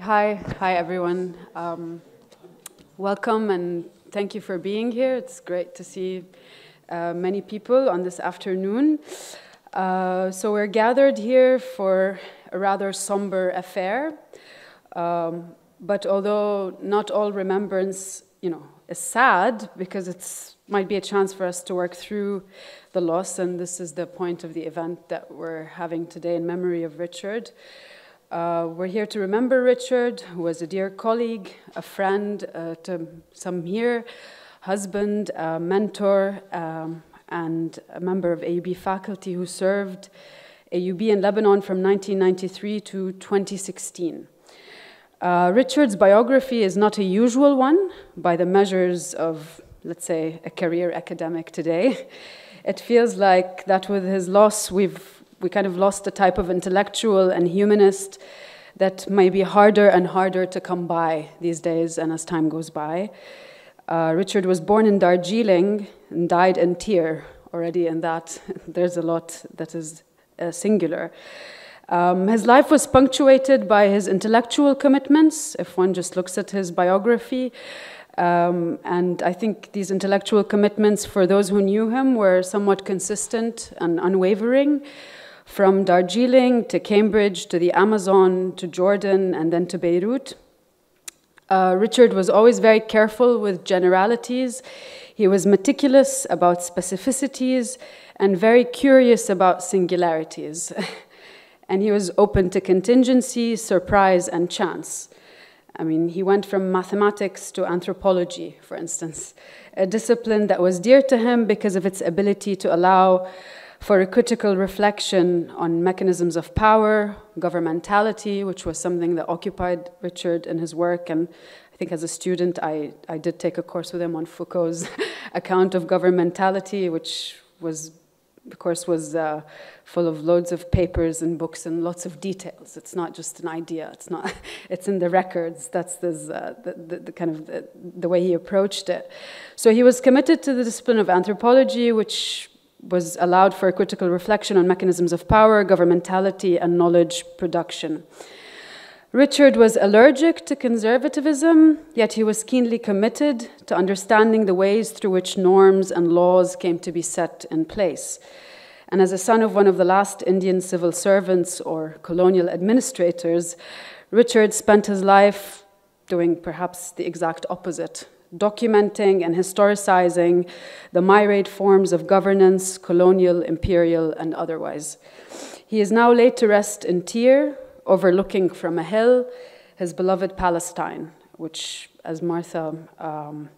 Hi, hi everyone. Um, welcome and thank you for being here. It's great to see uh, many people on this afternoon. Uh, so we're gathered here for a rather somber affair. Um, but although not all remembrance, you know, is sad because it might be a chance for us to work through the loss, and this is the point of the event that we're having today in memory of Richard. Uh, we're here to remember Richard, who was a dear colleague, a friend uh, to some here, husband, a mentor, um, and a member of AUB faculty who served AUB in Lebanon from 1993 to 2016. Uh, Richard's biography is not a usual one by the measures of, let's say, a career academic today. It feels like that with his loss, we've we kind of lost the type of intellectual and humanist that may be harder and harder to come by these days and as time goes by. Uh, Richard was born in Darjeeling and died in Tir. Already in that, there's a lot that is uh, singular. Um, his life was punctuated by his intellectual commitments, if one just looks at his biography. Um, and I think these intellectual commitments, for those who knew him, were somewhat consistent and unwavering. From Darjeeling to Cambridge to the Amazon to Jordan and then to Beirut. Uh, Richard was always very careful with generalities. He was meticulous about specificities and very curious about singularities. and he was open to contingency, surprise, and chance. I mean, he went from mathematics to anthropology, for instance, a discipline that was dear to him because of its ability to allow for a critical reflection on mechanisms of power, governmentality, which was something that occupied Richard in his work. And I think as a student, I, I did take a course with him on Foucault's account of governmentality, which was, of course, was uh, full of loads of papers and books and lots of details. It's not just an idea. It's not. It's in the records. That's this, uh, the, the, the, kind of the, the way he approached it. So he was committed to the discipline of anthropology, which was allowed for a critical reflection on mechanisms of power, governmentality, and knowledge production. Richard was allergic to conservatism, yet he was keenly committed to understanding the ways through which norms and laws came to be set in place. And as a son of one of the last Indian civil servants or colonial administrators, Richard spent his life doing perhaps the exact opposite documenting and historicizing the myriad forms of governance, colonial, imperial, and otherwise. He is now laid to rest in Tir, overlooking from a hill his beloved Palestine, which, as Martha um,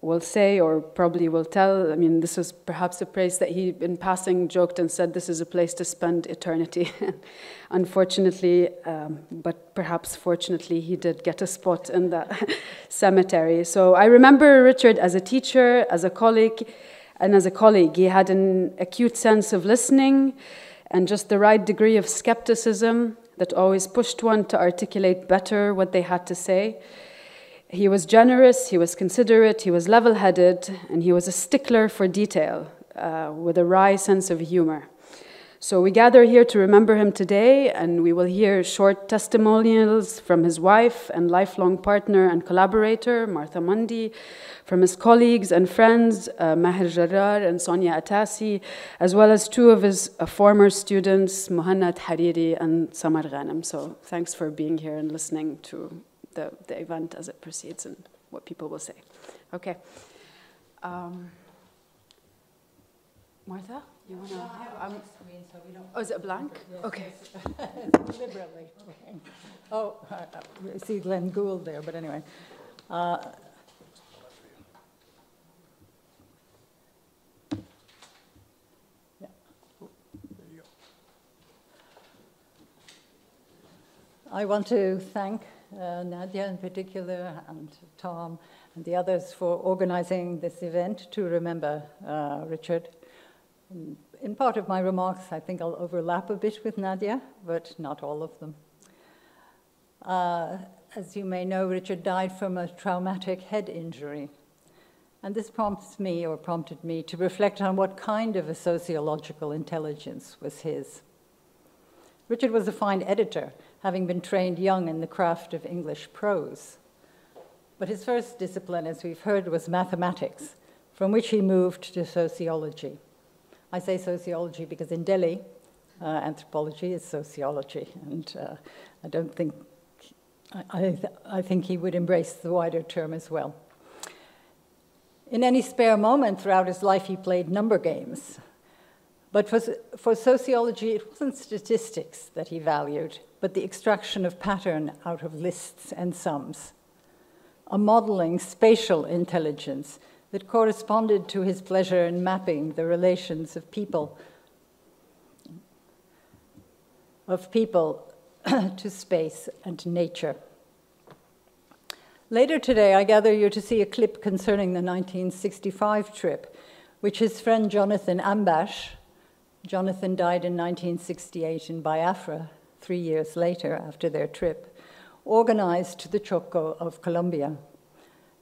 will say or probably will tell. I mean, this was perhaps a place that he, in passing, joked and said, This is a place to spend eternity. Unfortunately, um, but perhaps fortunately, he did get a spot in that cemetery. So I remember Richard as a teacher, as a colleague, and as a colleague. He had an acute sense of listening and just the right degree of skepticism that always pushed one to articulate better what they had to say. He was generous, he was considerate, he was level headed, and he was a stickler for detail uh, with a wry sense of humor. So we gather here to remember him today, and we will hear short testimonials from his wife and lifelong partner and collaborator, Martha Mundy, from his colleagues and friends, uh, Maher Jarrar and Sonja Atasi, as well as two of his uh, former students, Muhannad Hariri and Samar Ghanem. So thanks for being here and listening to the, the event as it proceeds and what people will say. Okay. Um, Martha, you want to? Um, oh, is it blank? Yes, okay. Liberally. Oh, I see Glenn Gould there, but anyway. Uh, I want to thank uh, Nadia in particular, and Tom, and the others for organizing this event to remember uh, Richard. In part of my remarks, I think I'll overlap a bit with Nadia, but not all of them. Uh, as you may know, Richard died from a traumatic head injury. And this prompts me, or prompted me, to reflect on what kind of a sociological intelligence was his. Richard was a fine editor, having been trained young in the craft of English prose. But his first discipline, as we've heard, was mathematics, from which he moved to sociology. I say sociology because in Delhi, uh, anthropology is sociology, and uh, I don't think, I, I think he would embrace the wider term as well. In any spare moment throughout his life, he played number games. But for, for sociology, it wasn't statistics that he valued, but the extraction of pattern out of lists and sums. A modeling spatial intelligence that corresponded to his pleasure in mapping the relations of people of people to space and nature. Later today, I gather you to see a clip concerning the 1965 trip, which his friend Jonathan Ambash, Jonathan died in 1968 in Biafra, three years later after their trip, organized to the Choco of Colombia.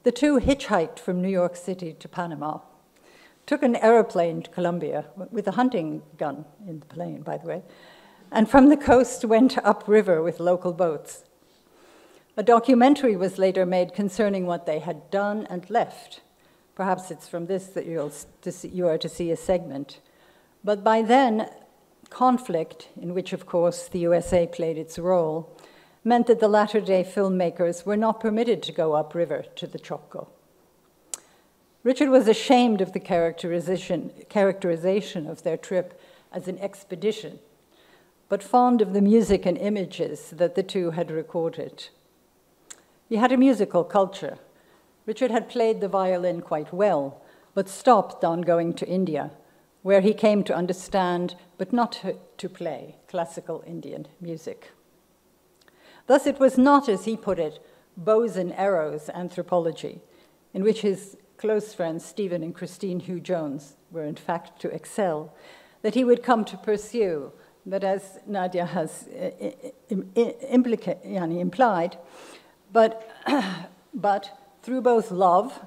The two hitchhiked from New York City to Panama, took an aeroplane to Colombia with a hunting gun in the plane, by the way, and from the coast went upriver with local boats. A documentary was later made concerning what they had done and left. Perhaps it's from this that you'll you are to see a segment. But by then, conflict, in which, of course, the USA played its role, meant that the latter day filmmakers were not permitted to go upriver to the Choco. Richard was ashamed of the characterization, characterization of their trip as an expedition, but fond of the music and images that the two had recorded. He had a musical culture. Richard had played the violin quite well, but stopped on going to India, where he came to understand, but not to play, classical Indian music. Thus, it was not, as he put it, bows and arrows anthropology, in which his close friends Stephen and Christine Hugh Jones were in fact to excel, that he would come to pursue, but as Nadia has uh, implied, but, but through both love,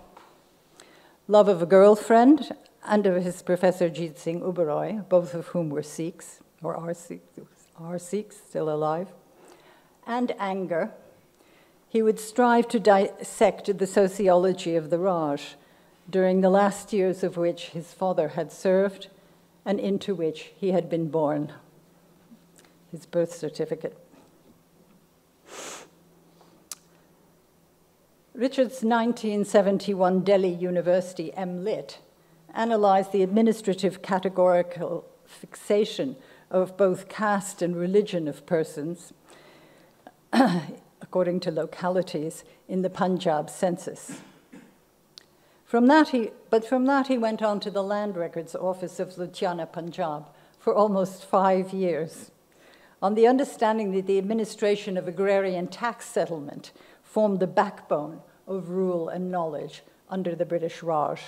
love of a girlfriend, of his professor Jeet Singh Uberoi, both of whom were Sikhs, or are Sikhs, are Sikhs still alive, and anger, he would strive to dissect the sociology of the Raj, during the last years of which his father had served and into which he had been born. His birth certificate. Richard's 1971 Delhi University MLit analyzed the administrative categorical fixation of both caste and religion of persons, according to localities, in the Punjab census. From that he, but from that he went on to the Land Records Office of Ludhiana, Punjab, for almost five years, on the understanding that the administration of agrarian tax settlement formed the backbone of rule and knowledge under the British Raj.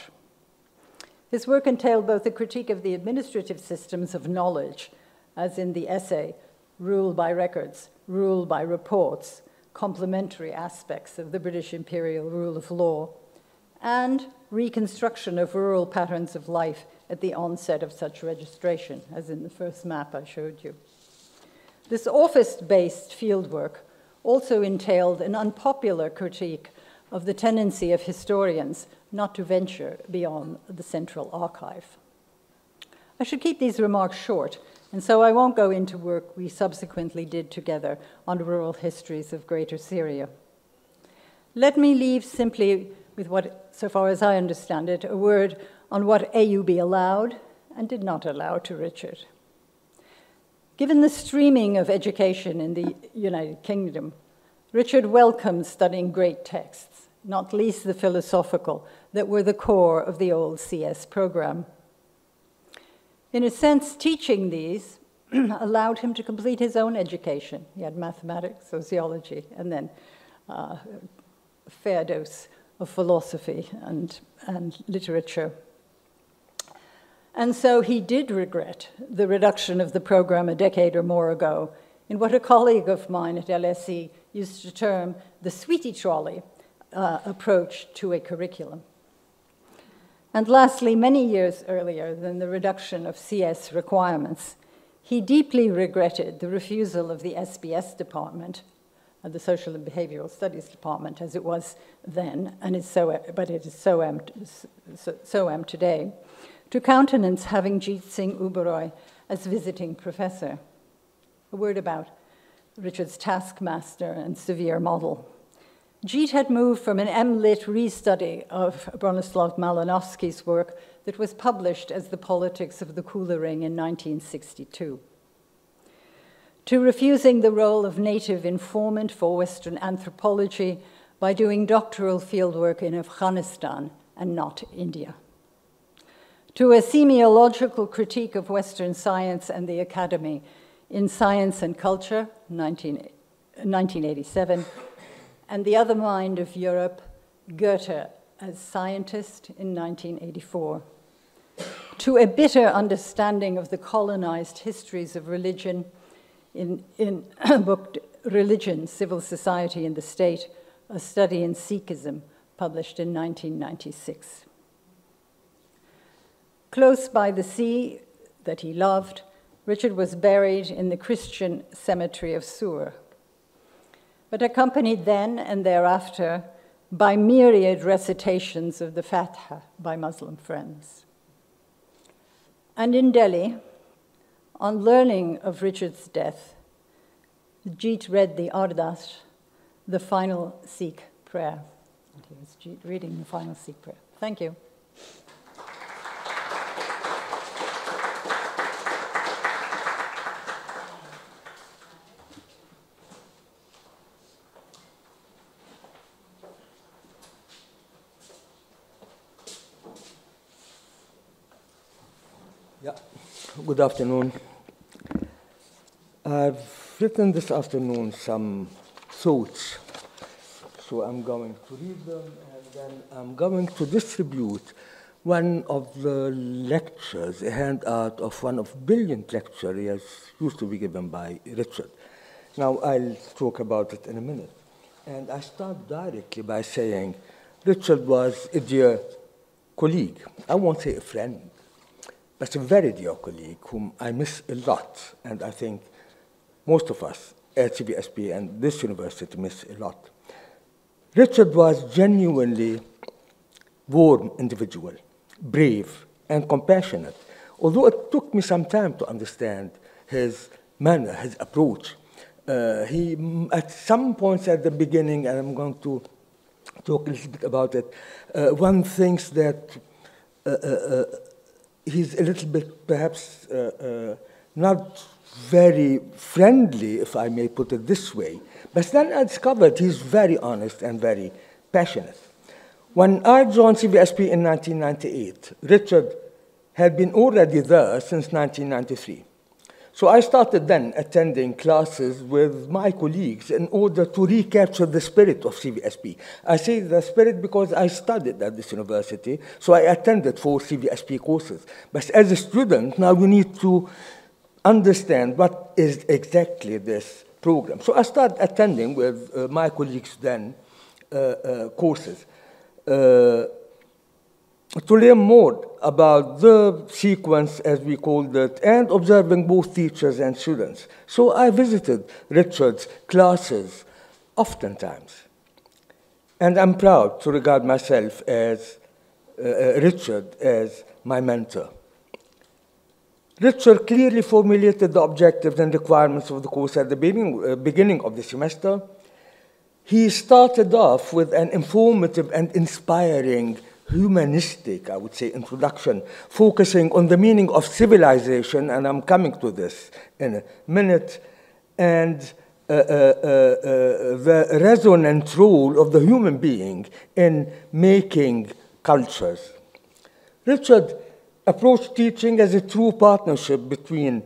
His work entailed both a critique of the administrative systems of knowledge, as in the essay, Rule by Records, Rule by Reports, complementary aspects of the British imperial rule of law, and reconstruction of rural patterns of life at the onset of such registration, as in the first map I showed you. This office based fieldwork also entailed an unpopular critique of the tendency of historians not to venture beyond the central archive. I should keep these remarks short, and so I won't go into work we subsequently did together on rural histories of Greater Syria. Let me leave simply with what, so far as I understand it, a word on what AUB allowed and did not allow to Richard. Given the streaming of education in the United Kingdom, Richard welcomed studying great texts, not least the philosophical, that were the core of the old CS program. In a sense, teaching these allowed him to complete his own education. He had mathematics, sociology, and then uh, a fair dose of philosophy and, and literature. And so he did regret the reduction of the program a decade or more ago in what a colleague of mine at LSE used to term the sweetie trolley uh, approach to a curriculum. And lastly, many years earlier than the reduction of CS requirements, he deeply regretted the refusal of the SBS department, uh, the Social and Behavioral Studies department, as it was then, and is so, but it is so am, so, so am today, to countenance having Jeet Singh Uberoi as visiting professor. A word about Richard's taskmaster and severe model. Jeet had moved from an M.Lit restudy of Bronislaw Malinowski's work that was published as The Politics of the Kula Ring in 1962, to refusing the role of native informant for Western anthropology by doing doctoral fieldwork in Afghanistan and not India, to a semiological critique of Western science and the academy in Science and Culture, 19, 1987, and The Other Mind of Europe, Goethe as scientist in 1984. To a bitter understanding of the colonized histories of religion in, in book Religion, Civil Society and the State, a study in Sikhism, published in 1996. Close by the sea that he loved, Richard was buried in the Christian cemetery of Sur, but accompanied then and thereafter by myriad recitations of the Fatiha by Muslim friends. And in Delhi, on learning of Richard's death, Jeet read the Ardas, the final Sikh prayer. He was Jeet reading the final Sikh prayer. Thank you. Good afternoon. I've written this afternoon some thoughts, so I'm going to read them and then I'm going to distribute one of the lectures, a handout of one of brilliant lectures used to be given by Richard. Now I'll talk about it in a minute. And I start directly by saying Richard was a dear colleague. I won't say a friend but a very dear colleague whom I miss a lot, and I think most of us at CVSP and this university miss a lot. Richard was genuinely warm individual, brave and compassionate, although it took me some time to understand his manner, his approach. Uh, he, at some points at the beginning, and I'm going to talk a little bit about it, uh, one thinks that uh, uh, uh he's a little bit perhaps uh, uh, not very friendly, if I may put it this way. But then I discovered he's very honest and very passionate. When I joined CVSP in 1998, Richard had been already there since 1993. So I started then attending classes with my colleagues in order to recapture the spirit of CVSP. I say the spirit because I studied at this university, so I attended four CVSP courses. But as a student, now we need to understand what is exactly this program. So I started attending with uh, my colleagues then uh, uh, courses. To learn more about the sequence, as we called it, and observing both teachers and students. So I visited Richard's classes oftentimes. And I'm proud to regard myself as uh, uh Richard as my mentor. Richard clearly formulated the objectives and requirements of the course at the beginning, uh, beginning of the semester. He started off with an informative and inspiring humanistic, I would say, introduction, focusing on the meaning of civilization, and I'm coming to this in a minute, and uh, uh, uh, uh, the resonant role of the human being in making cultures. Richard approached teaching as a true partnership between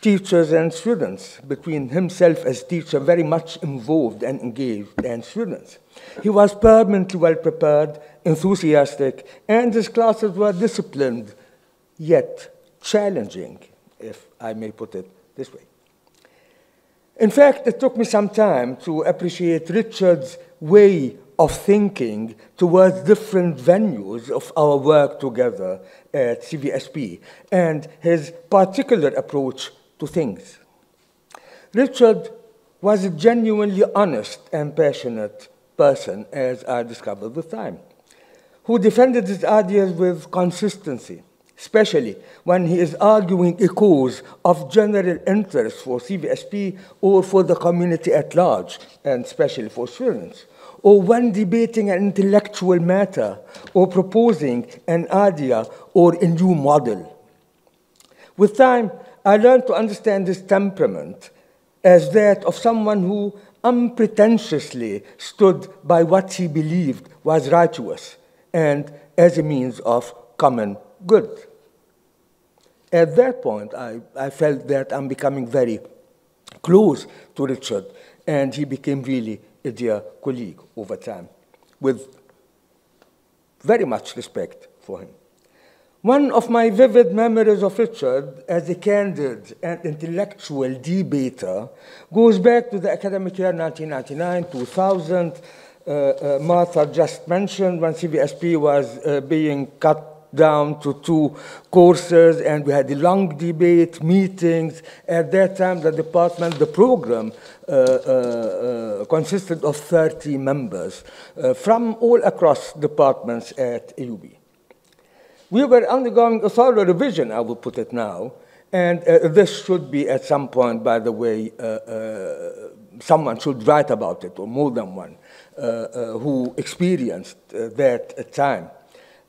teachers and students, between himself as teacher, very much involved and engaged, and students. He was permanently well prepared, enthusiastic, and his classes were disciplined, yet challenging, if I may put it this way. In fact, it took me some time to appreciate Richard's way of thinking towards different venues of our work together at CVSP and his particular approach to things. Richard was a genuinely honest and passionate person, as I discovered with time, who defended his ideas with consistency, especially when he is arguing a cause of general interest for CVSP or for the community at large, and especially for students, or when debating an intellectual matter or proposing an idea or a new model. With time, I learned to understand his temperament as that of someone who unpretentiously stood by what he believed was righteous and as a means of common good. At that point, I, I felt that I'm becoming very close to Richard, and he became really a dear colleague over time, with very much respect for him. One of my vivid memories of Richard as a candid and intellectual debater goes back to the academic year 1999-2000. Uh, uh, Martha just mentioned when CVSP was uh, being cut down to two courses and we had a long debate, meetings. At that time, the department, the program uh, uh, uh, consisted of 30 members from all across departments at AUB. We were undergoing a thorough revision, I will put it now, and uh, this should be at some point, by the way, uh, uh, someone should write about it, or more than one, uh, uh, who experienced uh, that time.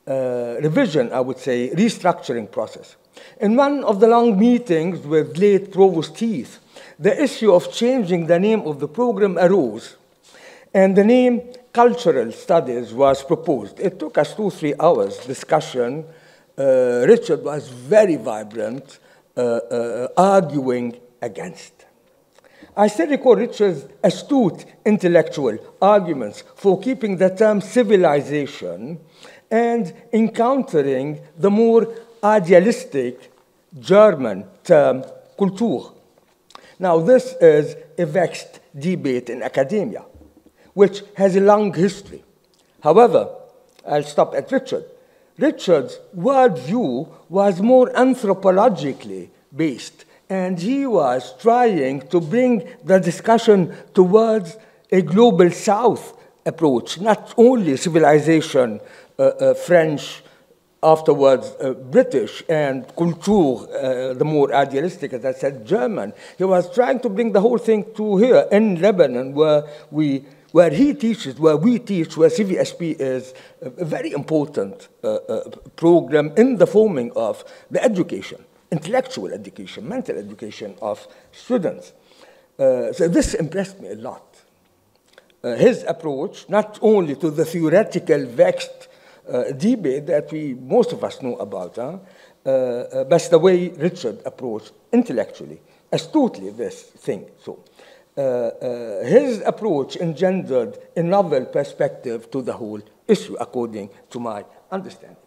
revision, I would say, restructuring process. In one of the long meetings with late Provost Heath, the issue of changing the name of the program arose, and the name cultural studies was proposed. It took us two, three hours discussion. Uh, Richard was very vibrant, uh, uh, arguing against. I still recall Richard's astute intellectual arguments for keeping the term civilization and encountering the more idealistic German term Kultur. Now, this is a vexed debate in academia which has a long history. However, I'll stop at Richard. Richard's worldview was more anthropologically based, and he was trying to bring the discussion towards a global south approach, not only civilization, uh, uh, French, afterwards uh, British, and culture, uh, the more idealistic, as I said, German. He was trying to bring the whole thing to here in Lebanon, where we where he teaches, where we teach, where CVSP is a very important uh, uh, program in the forming of the education, intellectual education, mental education of students. Uh, so this impressed me a lot. Uh, his approach, not only to the theoretical vexed uh, debate that we, most of us know about, huh? Uh, but the way Richard approached intellectually, astutely this thing. So uh, uh, his approach engendered a novel perspective to the whole issue, according to my understanding.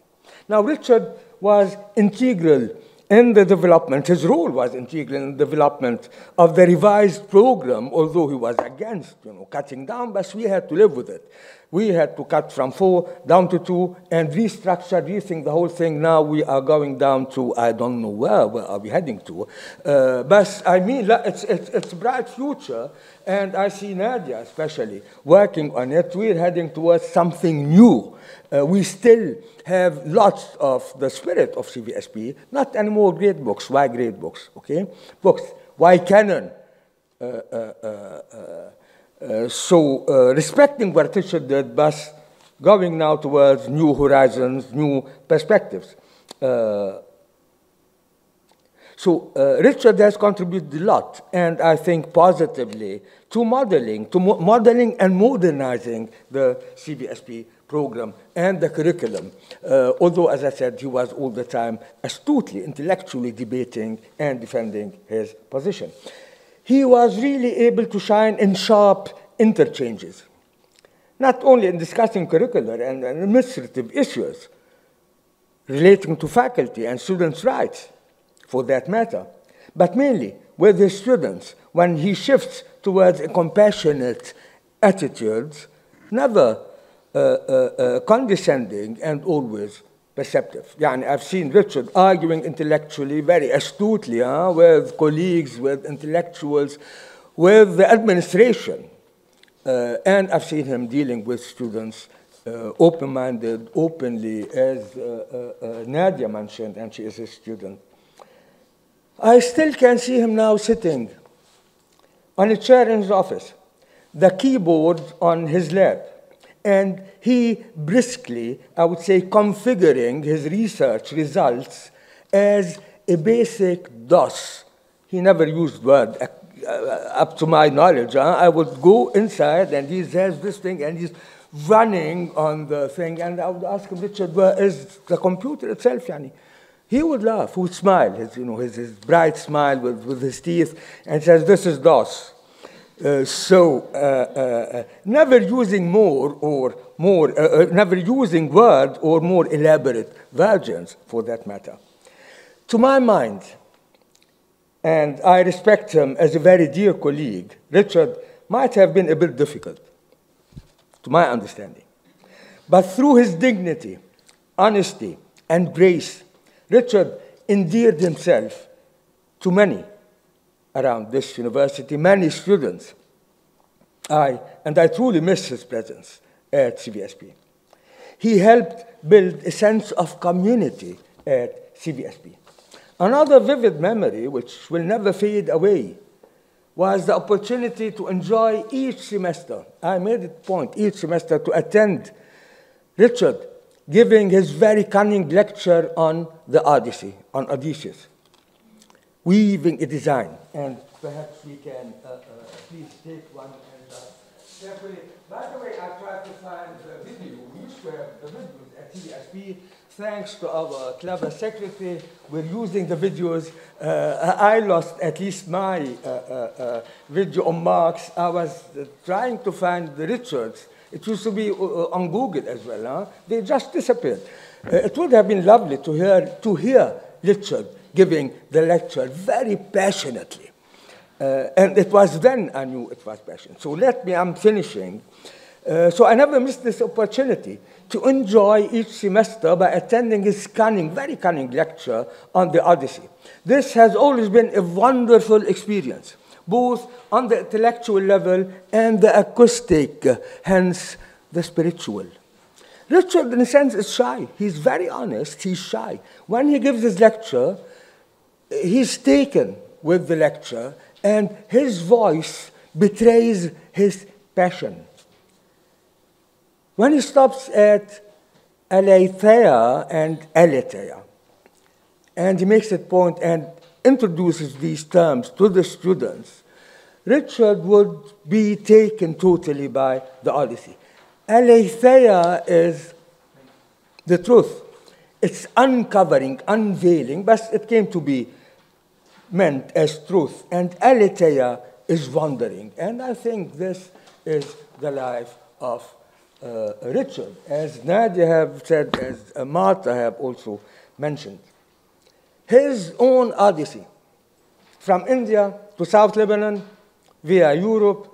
Now, Richard was integral in the development, his role was integral in the development of the revised program, although he was against you know, cutting down, but we had to live with it. We had to cut from four down to two and restructure, rethink the whole thing. Now we are going down to, I don't know where, where are we heading to? Uh, but I mean, it's, it's, it's a bright future, and I see Nadia especially working on it. We're heading towards something new. Uh, we still have lots of the spirit of CVSP, not anymore great books. Why great books? Okay? Books. Why canon? Uh, uh, uh, so uh, respecting what Richard did, but going now towards new horizons, new perspectives. Uh, so uh, Richard has contributed a lot, and I think positively, to modeling, to mo modeling and modernizing the CVSP program and the curriculum. Uh, although, as I said, he was all the time astutely, intellectually debating and defending his position he was really able to shine in sharp interchanges, not only in discussing curricular and, administrative issues relating to faculty and students' rights, for that matter, but mainly with his students when he shifts towards a compassionate attitude, never uh, uh, condescending and always perceptive. Yani I've seen Richard arguing intellectually, very astutely, huh, with colleagues, with intellectuals, with the administration. Uh, and I've seen him dealing with students uh, open-minded, openly, as uh, uh, Nadia mentioned, and she is a student. I still can see him now sitting on a chair in his office, the keyboard on his lap, and he briskly, I would say, configuring his research results as a basic DOS. He never used Word, uh, uh, up to my knowledge. Huh? I would go inside, and he says this thing, and he's running on the thing, and I would ask him, Richard, where is the computer itself? Yani? He would laugh, he would smile, his, you know, his, his bright smile with, with his teeth, and says, This is DOS. Uh, so, uh, uh, never using more or more, uh, uh, never using word or more elaborate versions for that matter. To my mind, and I respect him as a very dear colleague, Richard might have been a bit difficult, to my understanding. But through his dignity, honesty, and grace, Richard endeared himself to many around this university, many students. I, and I truly miss his presence at CVSP. He helped build a sense of community at CVSP. Another vivid memory, which will never fade away, was the opportunity to enjoy each semester. I made it point each semester to attend Richard giving his very cunning lecture on the Odyssey, on Odysseus, weaving a design. And perhaps we can uh, uh, please take one and uh, By the way, I tried to find the video. We used to have the videos at TSP. Thanks to our clever secretary, we're using the videos. Uh, I lost at least my uh, uh, video on Marx. I was trying to find the Richards it used to be on Google as well. Huh? They just disappeared. It would have been lovely to hear, to hear Richard giving the lecture very passionately. Uh, and it was then I knew it was passion. So let me, I'm finishing. Uh, so I never missed this opportunity to enjoy each semester by attending his cunning, very cunning lecture on the Odyssey. This has always been a wonderful experience both on the intellectual level and the acoustic, hence the spiritual. Richard, in a sense, is shy. He's very honest, he's shy. When he gives his lecture, he's taken with the lecture, and his voice betrays his passion. When he stops at Aletheia and Aletheia, and he makes it point and introduces these terms to the students, Richard would be taken totally by the Odyssey. Aletheia is the truth. It's uncovering, unveiling, but it came to be meant as truth. And Aletheia is wandering. And I think this is the life of uh, Richard, as Nadia have said, as Martha have also mentioned his own odyssey from India to South Lebanon via Europe,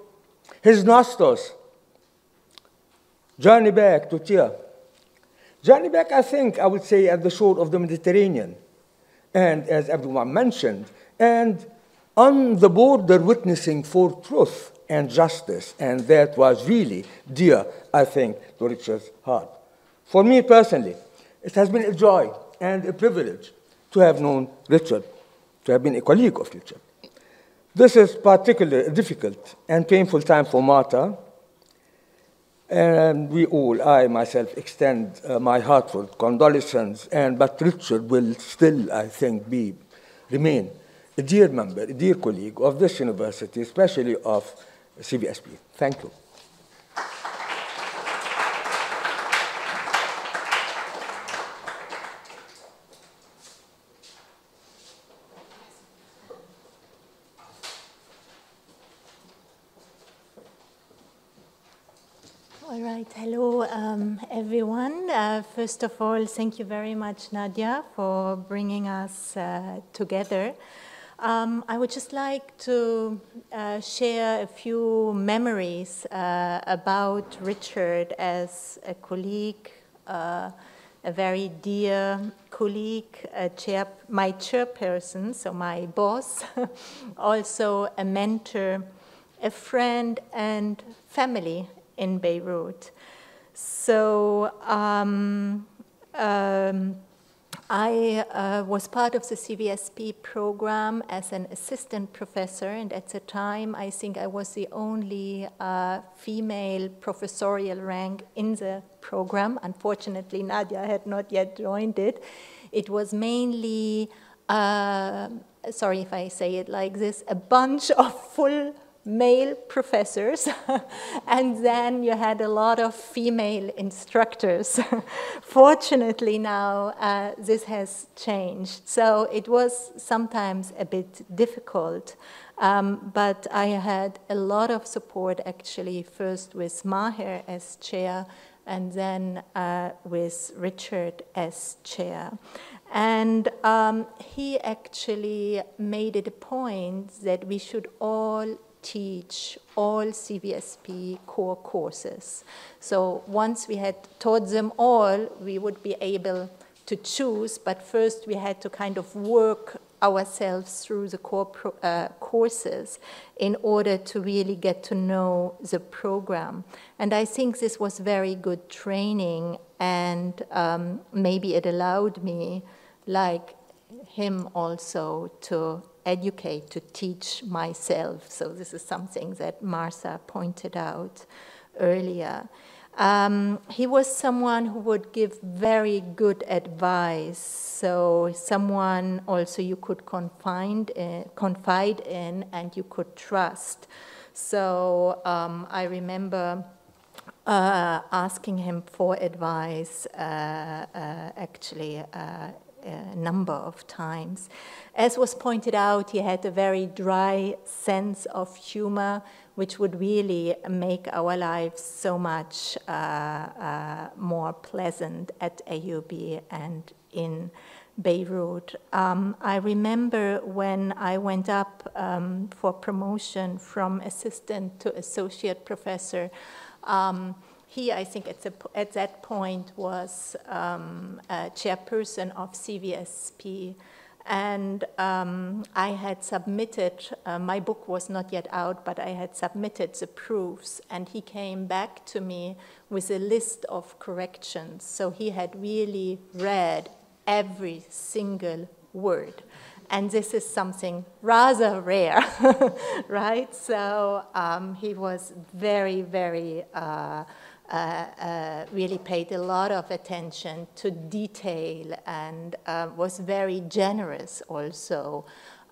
his Nostos, journey back to Tyre. Back, I think, I would say, at the shore of the Mediterranean, and as everyone mentioned, and on the border witnessing for truth and justice, and that was really dear, I think, to Richard's heart. For me personally, it has been a joy and a privilege to have known Richard, to have been a colleague of Richard. This is particularly difficult and painful time for Martha, and we all, I myself, extend uh, my heartfelt condolences, and but Richard will still, I think, be, remain a dear member, a dear colleague of this university, especially of CVSP. Thank you. All right, hello um, everyone. Uh, first of all, thank you very much, Nadia, for bringing us uh, together. Um, I would just like to uh, share a few memories uh, about Richard as a colleague, uh, a very dear colleague, chair, my chairperson, so my boss, also a mentor, a friend, and family in Beirut. So um, um, I uh, was part of the CVSP program as an assistant professor, and at the time, I think I was the only uh, female professorial rank in the program. Unfortunately, Nadia had not yet joined it. It was mainly, uh, sorry if I say it like this, a bunch of full male professors, and then you had a lot of female instructors. Fortunately, now uh, this has changed. So it was sometimes a bit difficult, um, but I had a lot of support actually, first with Maher as chair, and then uh, with Richard as chair. And um, he actually made it a point that we should all teach all CVSP core courses. So once we had taught them all, we would be able to choose, but first we had to kind of work ourselves through the core uh, courses in order to really get to know the program. And I think this was very good training, and um, maybe it allowed me, like him also, to educate, to teach myself. So this is something that Martha pointed out earlier. Um, he was someone who would give very good advice. So someone also you could confide in, confide in and you could trust. So um, I remember uh, asking him for advice uh, uh, actually a number of times. As was pointed out, he had a very dry sense of humor, which would really make our lives so much uh, uh, more pleasant at AUB and in Beirut. Um, I remember when I went up um, for promotion from assistant to associate professor. Um, he, I think, at, the, at that point was um, chairperson of CVSP. And um, I had submitted, uh, my book was not yet out, but I had submitted the proofs, and he came back to me with a list of corrections. So he had really read every single word. And this is something rather rare, right? So um, he was very, very uh, uh, uh, really paid a lot of attention to detail and uh, was very generous also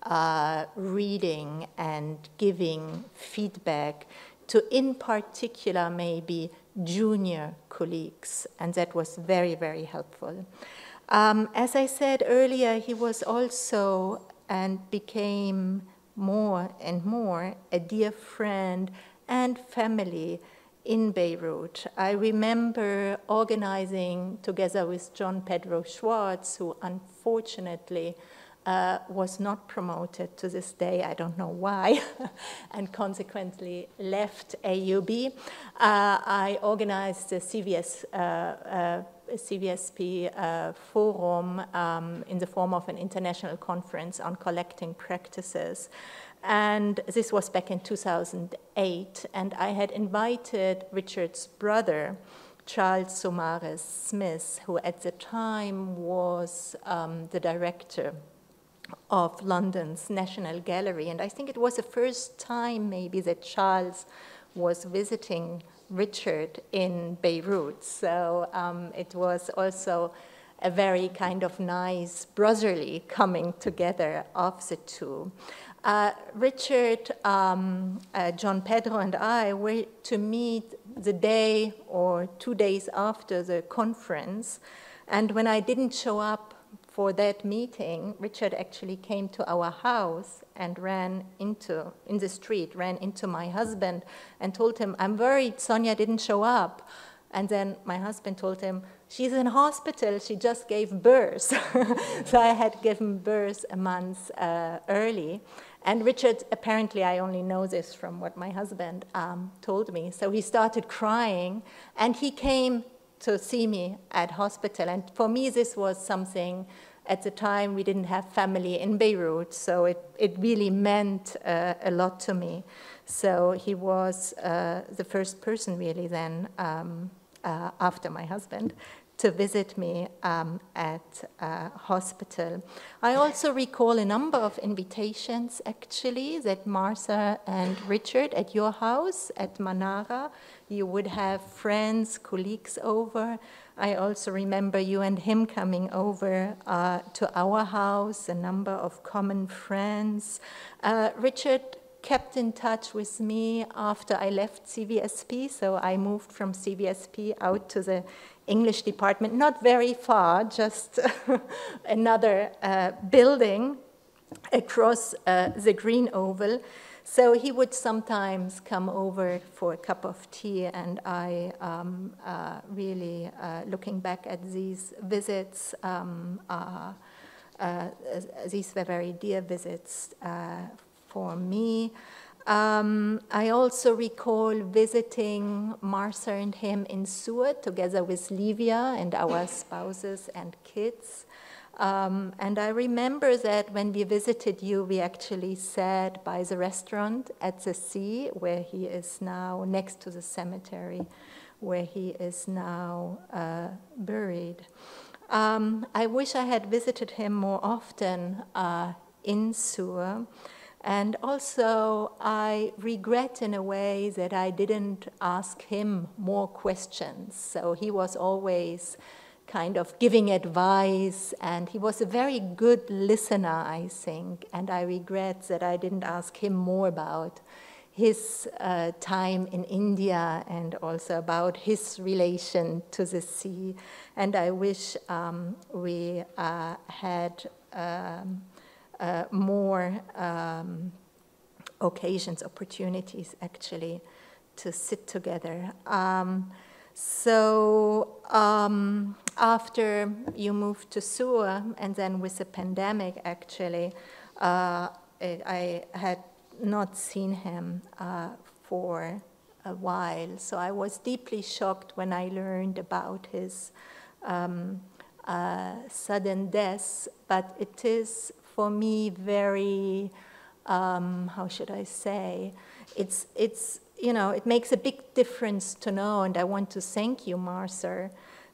uh, reading and giving feedback to, in particular, maybe junior colleagues, and that was very, very helpful. Um, as I said earlier, he was also and became more and more a dear friend and family in Beirut. I remember organizing together with John Pedro Schwartz, who unfortunately uh, was not promoted to this day, I don't know why, and consequently left AUB. Uh, I organized the CVS, uh, uh CVSP uh, forum um, in the form of an international conference on collecting practices. And this was back in 2008. And I had invited Richard's brother, Charles Saumarez Smith, who at the time was um, the director of London's National Gallery. And I think it was the first time, maybe, that Charles was visiting Richard in Beirut. So um, it was also a very kind of nice brotherly coming together of the two. Uh, Richard, um, uh, John Pedro, and I were to meet the day or two days after the conference. And when I didn't show up for that meeting, Richard actually came to our house and ran into, in the street, ran into my husband and told him, I'm worried Sonja didn't show up. And then my husband told him, she's in hospital, she just gave birth. so I had given birth a month uh, early. And Richard, apparently, I only know this from what my husband um, told me. So he started crying, and he came to see me at hospital. And for me, this was something. At the time, we didn't have family in Beirut, so it, it really meant uh, a lot to me. So he was uh, the first person, really, then, um, uh, after my husband, to visit me um, at uh, hospital. I also recall a number of invitations, actually, that Martha and Richard at your house at Manara, you would have friends, colleagues over. I also remember you and him coming over uh, to our house, a number of common friends. Uh, Richard kept in touch with me after I left CVSP, so I moved from CVSP out to the English department, not very far, just another uh, building across uh, the Green Oval. So he would sometimes come over for a cup of tea, and I um, uh, really, uh, looking back at these visits, um, uh, uh, these were very dear visits for me. Um, I also recall visiting Martha and him in Sur together with Livia and our spouses and kids. Um, and I remember that when we visited you, we actually sat by the restaurant at the sea, where he is now, next to the cemetery, where he is now uh, buried. Um, I wish I had visited him more often uh, in Sur. And also, I regret in a way that I didn't ask him more questions. So he was always kind of giving advice, and he was a very good listener, I think. And I regret that I didn't ask him more about his uh, time in India and also about his relation to the sea. And I wish um, we uh, had. Um, uh, more um, occasions, opportunities actually to sit together. Um, so um, after you moved to Sur, and then with the pandemic, actually, uh, I had not seen him uh, for a while. So I was deeply shocked when I learned about his um, uh, sudden death. But it is for me very, um, how should I say, it's, it's, you know, it makes a big difference to know, and I want to thank you, Martha,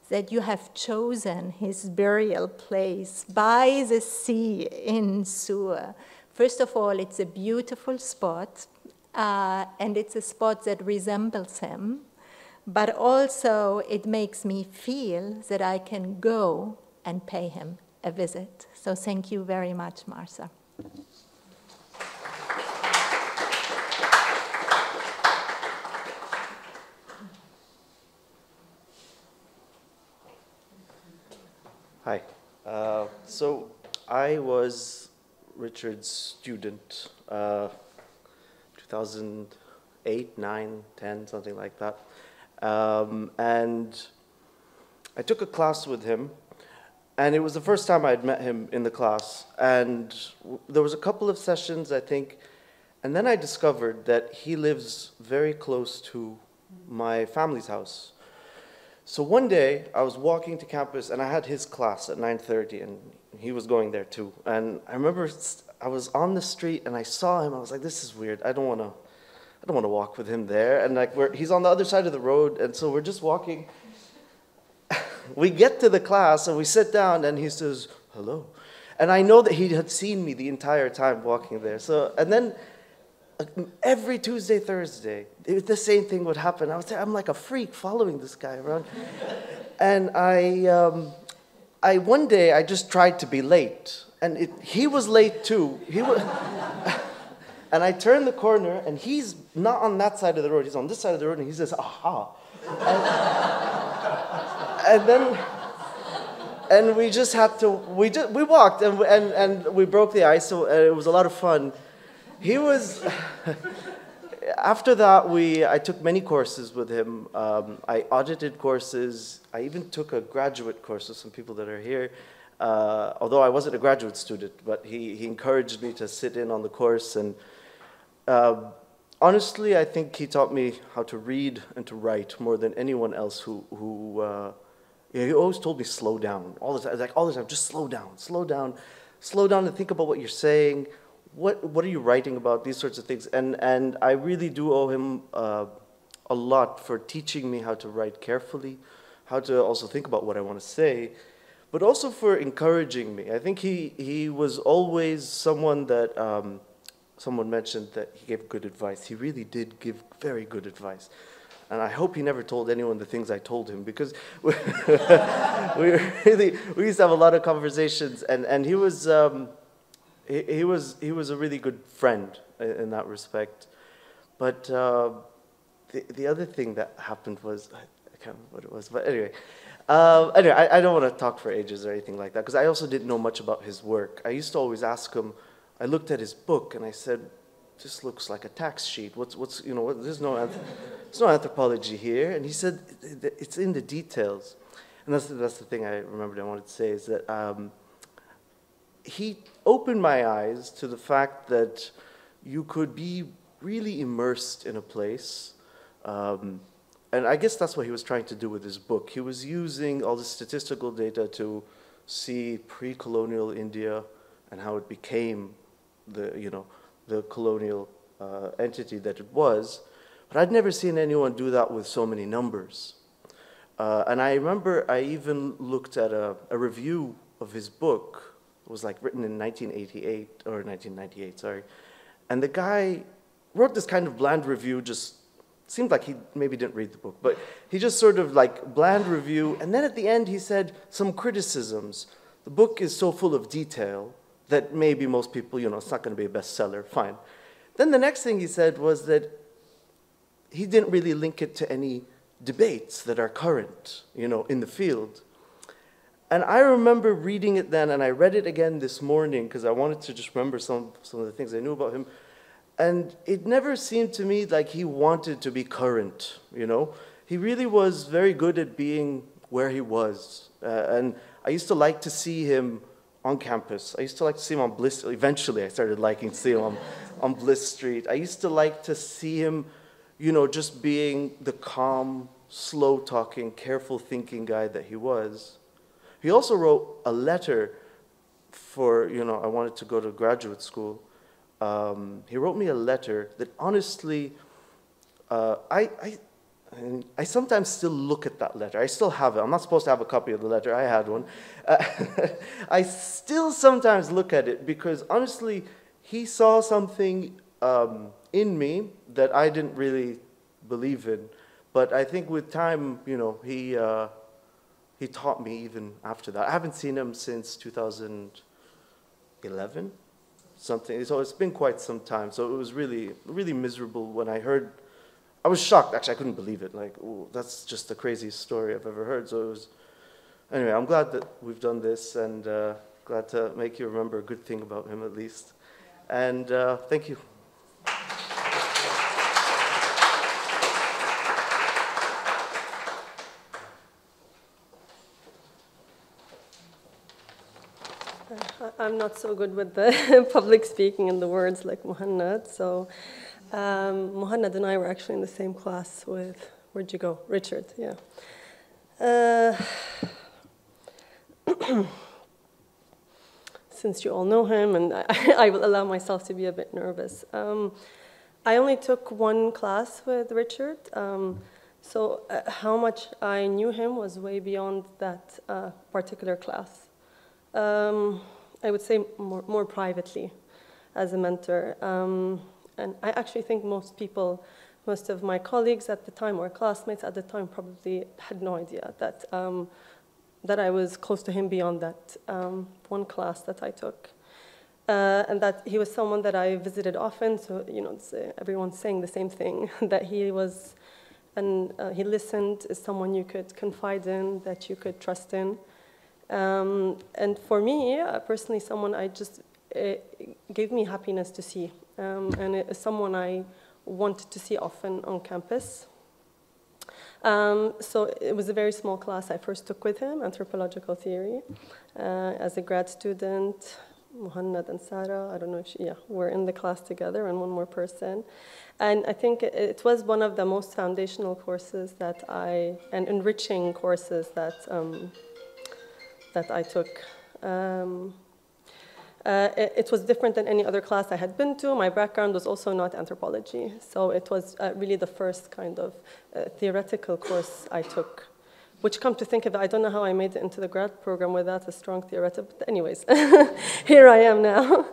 that you have chosen his burial place by the sea in Sur. First of all, it's a beautiful spot, uh, and it's a spot that resembles him, but also it makes me feel that I can go and pay him a visit. So thank you very much, Martha. Hi. Uh, so I was Richard's student, uh, 2008, 9, 10, something like that. Um, and I took a class with him and it was the first time I'd met him in the class. And there was a couple of sessions, I think, and then I discovered that he lives very close to my family's house. So one day I was walking to campus and I had his class at 9:30 and he was going there too. And I remember I was on the street and I saw him. I was like, "This is weird. I don't want to, I don't want to walk with him there." And like, we're, he's on the other side of the road, and so we're just walking we get to the class and we sit down and he says, hello. And I know that he had seen me the entire time walking there. So, and then uh, every Tuesday, Thursday, it, the same thing would happen. I was I'm like a freak following this guy around. and I, um, I, one day I just tried to be late. And it, he was late too. He was, and I turned the corner and he's not on that side of the road. He's on this side of the road and he says, aha. And, and then and we just had to we just we walked and and and we broke the ice so it was a lot of fun he was after that, we, I took many courses with him. Um, I audited courses. I even took a graduate course with some people that are here. Uh, although I wasn't a graduate student, but he, he encouraged me to sit in on the course. And uh, honestly, I think he taught me how to read and to write more than anyone else who, who uh, he always told me slow down. All the time, like all the time, just slow down, slow down, slow down and think about what you're saying what, what are you writing about, these sorts of things. And, and I really do owe him uh, a lot for teaching me how to write carefully, how to also think about what I want to say, but also for encouraging me. I think he, he was always someone that, um, someone mentioned that he gave good advice. He really did give very good advice. And I hope he never told anyone the things I told him because we, we really, we used to have a lot of conversations and, and he was, um, he, he, was, he was a really good friend in, in that respect. But uh, the, the other thing that happened was, I, I can't remember what it was, but anyway. Uh, anyway, I, I don't want to talk for ages or anything like that because I also didn't know much about his work. I used to always ask him, I looked at his book and I said, this looks like a tax sheet. What's, what's you know, what, there's, no, there's no anthropology here. And he said, it's in the details. And that's, that's the thing I remembered I wanted to say is that um, he opened my eyes to the fact that you could be really immersed in a place. Um, and I guess that's what he was trying to do with his book. He was using all the statistical data to see pre-colonial India and how it became the, you know, the colonial uh, entity that it was. But I'd never seen anyone do that with so many numbers. Uh, and I remember I even looked at a, a review of his book it was like written in 1988 or 1998, sorry. And the guy wrote this kind of bland review, just seemed like he maybe didn't read the book, but he just sort of like bland review. And then at the end, he said some criticisms. The book is so full of detail that maybe most people, you know, it's not going to be a bestseller, fine. Then the next thing he said was that he didn't really link it to any debates that are current, you know, in the field. And I remember reading it then, and I read it again this morning because I wanted to just remember some, some of the things I knew about him. And it never seemed to me like he wanted to be current, you know? He really was very good at being where he was. Uh, and I used to like to see him on campus. I used to like to see him on Bliss. Eventually, I started liking to see him on, on Bliss Street. I used to like to see him, you know, just being the calm, slow talking, careful thinking guy that he was. He also wrote a letter for, you know, I wanted to go to graduate school. Um, he wrote me a letter that honestly, uh, I, I, I sometimes still look at that letter. I still have it. I'm not supposed to have a copy of the letter. I had one. Uh, I still sometimes look at it because honestly, he saw something um, in me that I didn't really believe in. But I think with time, you know, he, uh, he taught me even after that. I haven't seen him since 2011, something. So it's been quite some time. So it was really, really miserable when I heard. I was shocked. Actually, I couldn't believe it. Like, ooh, that's just the craziest story I've ever heard. So it was. Anyway, I'm glad that we've done this, and uh, glad to make you remember a good thing about him at least. And uh, thank you. I'm not so good with the public speaking and the words like Muhannad. So um, and I were actually in the same class with, where'd you go? Richard, yeah. Uh, since you all know him, and I, I, will allow myself to be a bit nervous. Um, I only took one class with Richard, um, so uh, how much I knew him was way beyond that uh, particular class. Um, I would say more, more privately as a mentor. And I actually think most people, most of my colleagues at the time or classmates at the time probably had no idea that, um, that I was close to him beyond that um, one class that I took. Uh, and that he was someone that I visited often, so you know, uh, everyone's saying the same thing, that he was, and uh, he listened, is someone you could confide in, that you could trust in. Um, and for me, uh, personally, someone I just uh, gave me happiness to see, um, and it is someone I wanted to see often on campus. Um, so it was a very small class I first took with him, anthropological theory, uh, as a grad student. Muhannad and Sarah, I don't know if she, yeah, were in the class together and one more person. And I think it was one of the most foundational courses that I, and enriching courses that, um, that I took. Um, uh, it, it, was different than any other class I had been to. My background was also not anthropology, so it was uh, really the first kind of uh, theoretical course I took. Which, come to think of it, I don't know how I made it into the grad program without a strong theoretical. But anyways, here I am now.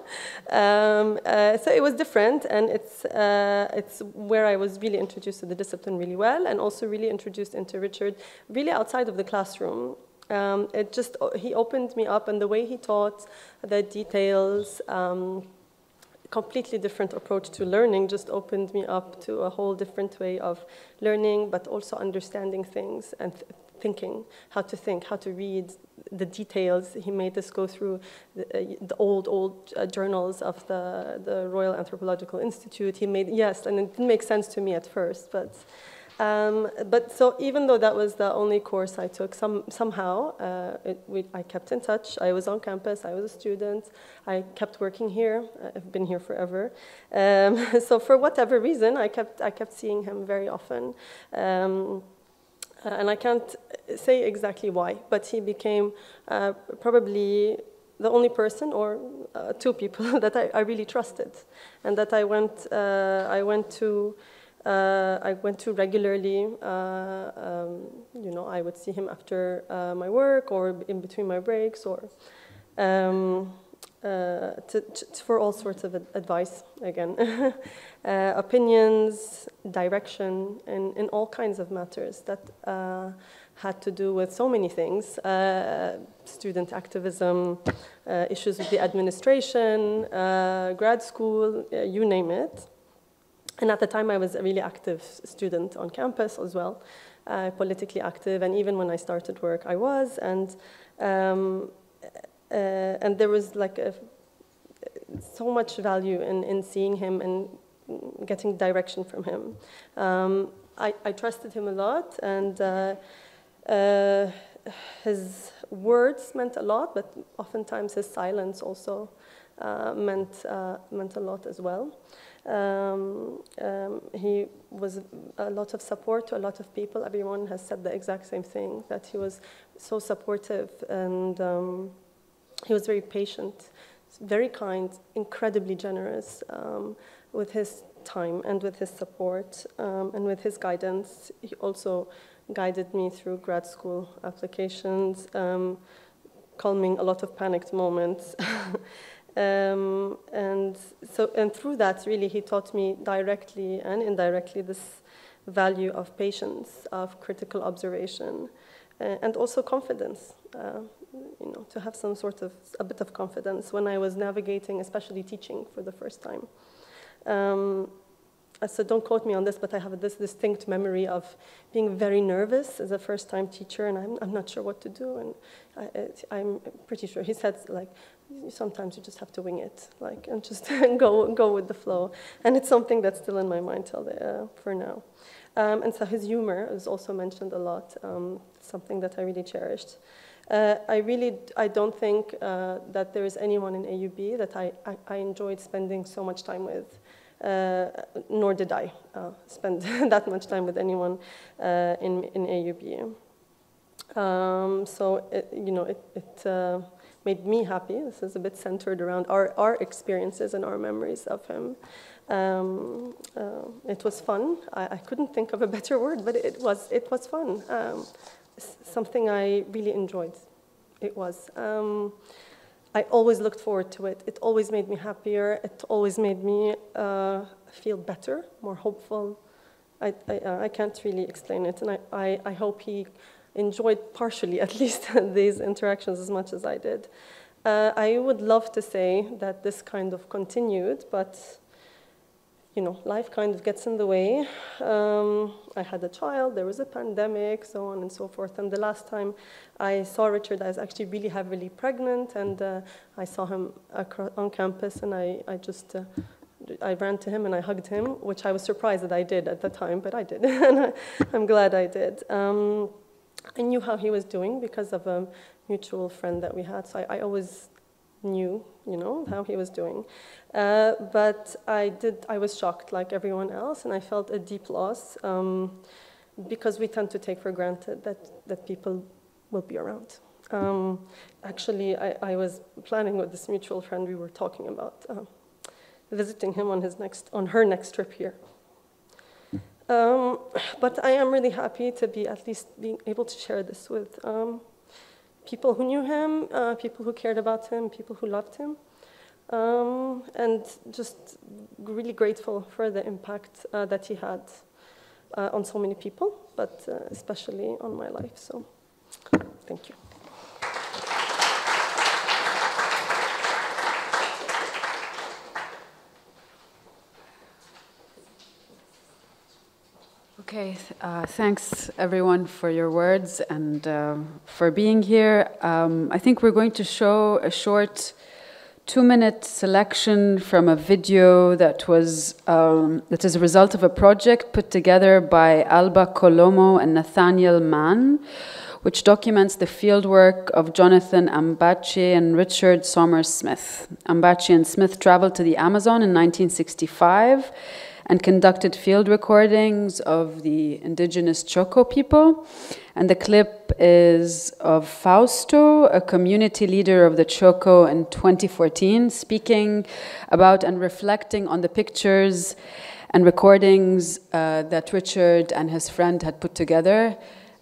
um, uh, so it was different, and it's uh, it's where I was really introduced to the discipline really well, and also really introduced into Richard, really outside of the classroom. Um, it just, he opened me up and the way he taught, the details, um, completely different approach to learning just opened me up to a whole different way of learning, but also understanding things and th thinking, how to think, how to read the details. He made us go through the, uh, the old, old uh, journals of the, the Royal Anthropological Institute. He made, yes, and it didn't make sense to me at first, but um, but so even though that was the only course I took, some, somehow uh, it, we, I kept in touch. I was on campus, I was a student, I kept working here. I've been here forever. Um, so for whatever reason, I kept, I kept seeing him very often. Um, and I can't say exactly why, but he became uh, probably the only person or uh, two people that I, I, really trusted and that I went, uh, I went to uh, I went to regularly. Uh, um, you know, I would see him after uh, my work or in between my breaks, or um, uh, to, to, for all sorts of advice. Again, uh, opinions, direction, and in all kinds of matters that uh, had to do with so many things: student activism, issues with the administration, grad school, you name it. And at the time, I was a really active student on campus as well, uh, politically active. And even when I started work, I was. And, um, uh, and there was like a, so much value in, in seeing him and getting direction from him. Um, I, I, trusted him a lot, and uh, uh, his words meant a lot, but oftentimes his silence also uh, meant, uh, meant a lot as well. Um, um, he was a lot of support to a lot of people. Everyone has said the exact same thing, that he was so supportive and um, he was very patient, very kind, incredibly generous um, with his time and with his support um, and with his guidance. He also guided me through grad school applications, um, calming a lot of panicked moments. Um, and so, and through that, really, he taught me directly and indirectly this value of patience, of critical observation, uh, and also confidence. Uh, you know, to have some sort of a bit of confidence when I was navigating, especially teaching for the first time. Um, so don't quote me on this, but I have this distinct memory of being very nervous as a first-time teacher, and I'm, I'm not sure what to do. And I, am pretty sure he said like, sometimes you just have to wing it, like, and just go go with the flow. And it's something that's still in my mind till the, uh, for now. Um, and so his humor is also mentioned a lot. Um, something that I really cherished. Uh, I really, I don't think uh, that there is anyone in AUB that I, I, I enjoyed spending so much time with. Uh, nor did I uh, spend that much time with anyone uh, in, in AUB. Um, so, it, you know, it, it made me happy. This is a bit centered around our, our experiences and our memories of him. Um, uh, it was fun. I, I, couldn't think of a better word, but it was, it was fun. Um, something I really enjoyed. It was. I always looked forward to it. It always made me happier. It always made me uh, feel better, more hopeful. I, I, uh, I, can't really explain it, and I, I, I hope he enjoyed partially, at least, these interactions as much as I did. Uh, I would love to say that this kind of continued, but you know, life kind of gets in the way. Um, I had a child, there was a pandemic, so on and so forth. And the last time I saw Richard, I was actually really heavily pregnant, and uh, I saw him on campus, and I, I just uh, I ran to him and I hugged him, which I was surprised that I did at the time, but I did, and I, I'm glad I did. Um, I knew how he was doing because of a mutual friend that we had, so I, I always knew, you know, how he was doing. Uh, but I did, I was shocked like everyone else, and I felt a deep loss um, because we tend to take for granted that, that people will be around. Um, actually, I, I, was planning with this mutual friend we were talking about uh, visiting him on his next, on her next trip here. Um, but I am really happy to be at least being able to share this with um, people who knew him, uh, people who cared about him, people who loved him, um, and just really grateful for the impact uh, that he had uh, on so many people, but uh, especially on my life. So, thank you. Okay, uh, thanks everyone for your words and uh, for being here. Um, I think we're going to show a short two-minute selection from a video that was um, that is a result of a project put together by Alba Colomo and Nathaniel Mann, which documents the fieldwork of Jonathan Ambache and Richard Saumarez Smith. Ambache and Smith traveled to the Amazon in 1965 and conducted field recordings of the indigenous Choco people. And the clip is of Fausto, a community leader of the Choco in 2014, speaking about and reflecting on the pictures and recordings uh, that Richard and his friend had put together.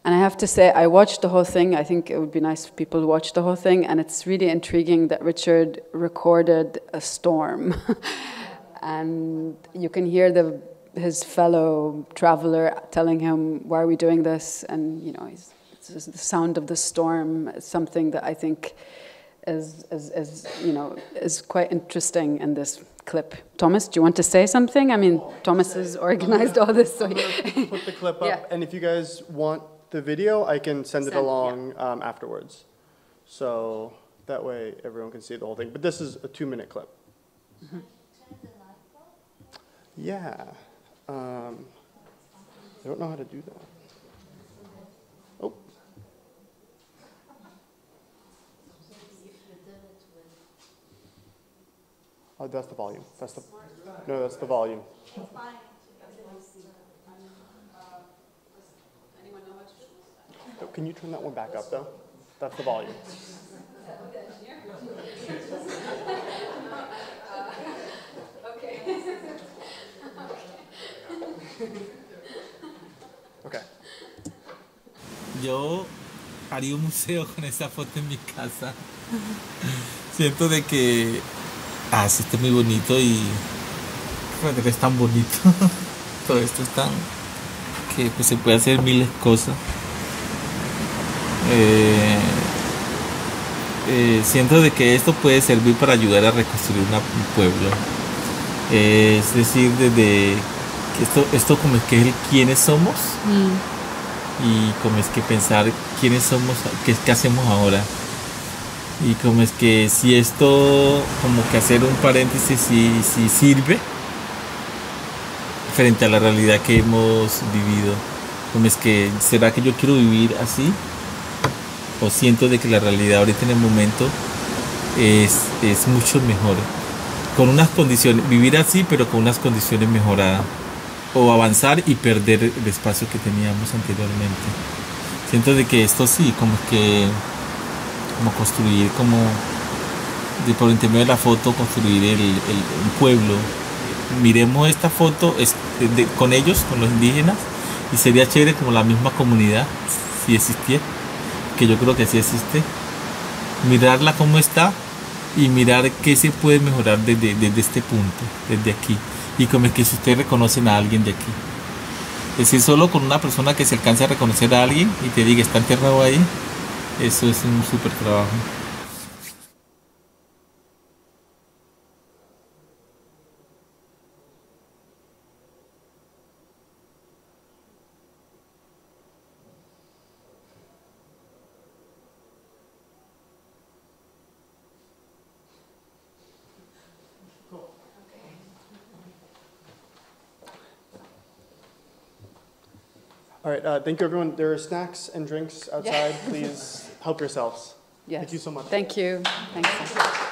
And I have to say, I watched the whole thing. I think it would be nice if people watch the whole thing. And it's really intriguing that Richard recorded a storm. and you can hear the his fellow traveler telling him, "Why are we doing this?" And you know, he's, the sound of the storm is something that I think is, is, is you know is quite interesting in this clip. Thomas, do you want to say something? I mean, Thomas has organized all this. So put the clip up, yeah. and if you guys want the video, I can send, send it along yeah. um, afterwards. So that way everyone can see the whole thing. But this is a two-minute clip. Mm -hmm. Yeah. Um, I don't know how to do that. Oh. Oh, that's the volume. That's the no, that's the volume. Oh, can you turn that one back up though? That's the volume. Okay. Yo haría un museo con esa foto en mi casa. Siento de que, ah, sí, está muy bonito y de que es tan bonito. Todo esto es tan que pues, se puede hacer miles cosas. Eh, eh, siento de que esto puede servir para ayudar a reconstruir un pueblo. es decir, desde esto, esto como es que el quiénes somos mm. y como es que pensar quiénes somos, qué, qué hacemos ahora. Y como es que si esto, como que hacer un paréntesis, si, si sirve frente a la realidad que hemos vivido. Como es que, ¿será que yo quiero vivir así? O siento de que la realidad ahorita en el momento es, es mucho mejor. Con unas condiciones, vivir así, pero con unas condiciones mejoradas o avanzar y perder el espacio que teníamos anteriormente. Siento de que esto sí, como que, como construir, como de por intermedio de la foto, construir el, pueblo. Miremos esta foto con ellos, con los indígenas, y sería chévere como la misma comunidad, si existiera, que yo creo que sí existe. Mirarla como está y mirar qué se puede mejorar desde, desde este punto, desde aquí y como que si ustedes reconocen a alguien de aquí. Es decir, solo con una persona que se alcance a reconocer a alguien y te diga está enterrado ahí, eso es un súper trabajo. Right, uh, thank you, everyone. There are snacks and drinks outside. Please help yourselves. Yes. Thank you so much. Thank you. Thanks.